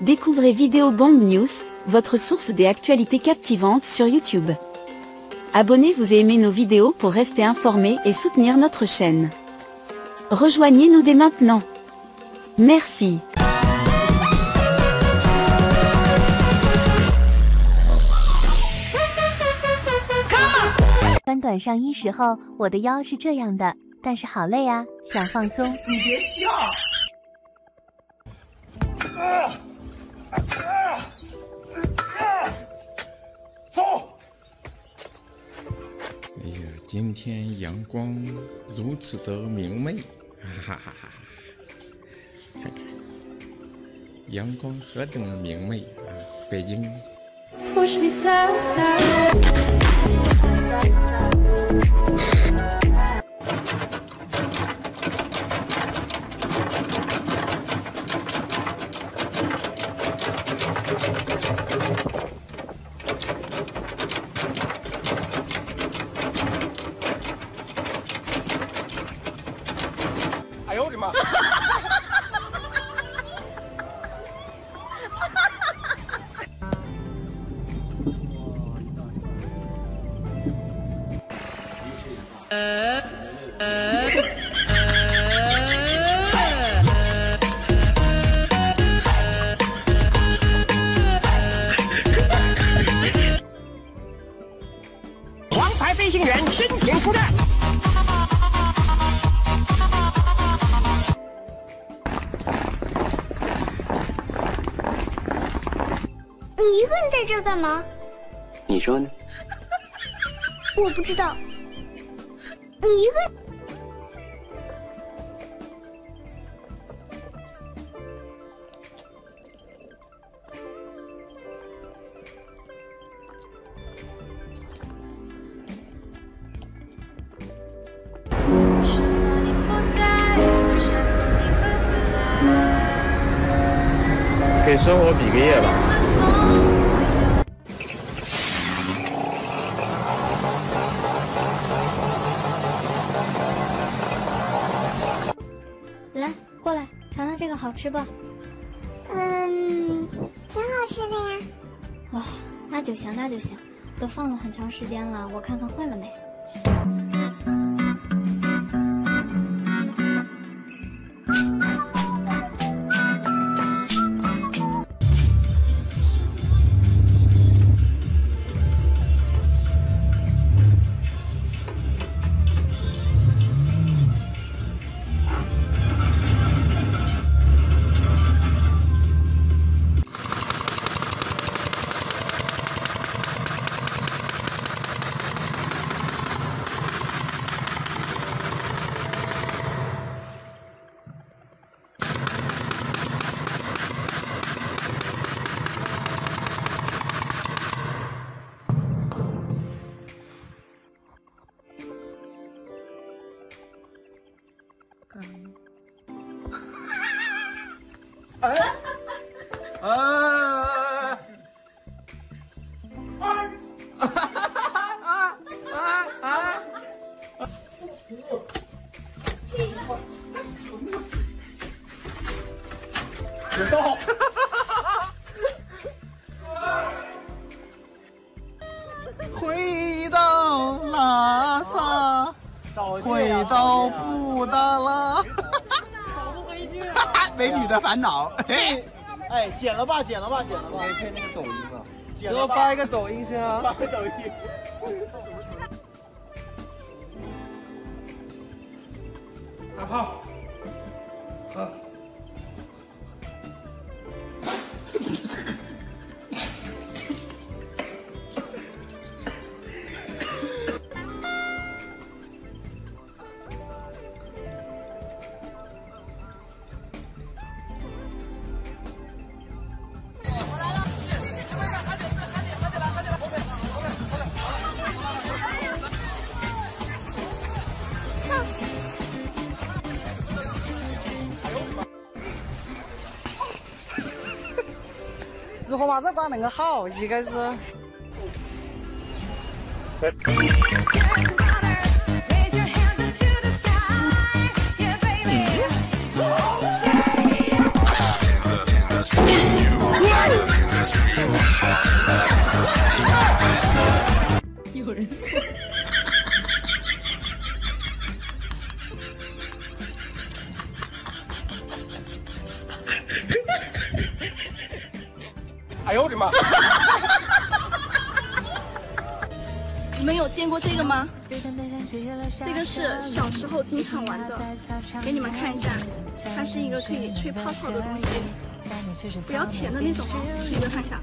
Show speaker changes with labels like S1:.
S1: Découvrez Vidéo Bomb News, votre source des actualités captivantes sur YouTube. Abonnez-vous et aimez nos vidéos pour rester informé et soutenir notre chaîne. Rejoignez-nous dès maintenant. Merci.
S2: 穿短上衣时候，我的腰是这样的，但是好累啊，想放松。
S3: 你别笑。
S4: 走。哎呀，今天阳光如此的明媚，哈哈哈哈！看看，阳光何等明媚啊！北京。
S3: 王牌飞行员真情出战。
S5: 你一个人在这干嘛？
S6: 你说呢？
S5: 我不知道。你一个。
S7: 给生活比个耶吧。
S8: 好吃不？
S5: 嗯，挺好吃的呀。
S8: 哦，那就行，那就行。都放了很长时间了，我看看坏了没。
S3: 啊！知道。
S9: 回到拉萨，回到布达拉，美女的烦恼。哎，
S3: 哎，剪了吧，剪了吧，剪了吧。
S7: 可以配那个抖音啊，
S3: 剪了吧
S7: 给我发一个抖音先啊。
S3: 发个抖音。
S7: 撒炮。啊。
S9: 我娃子管恁个好，一个是。
S10: 有人。吗？这个是小时候经常玩的，给你们看一下，它是一个可以吹泡泡的东西，不要钱的那种哦，你们看一下。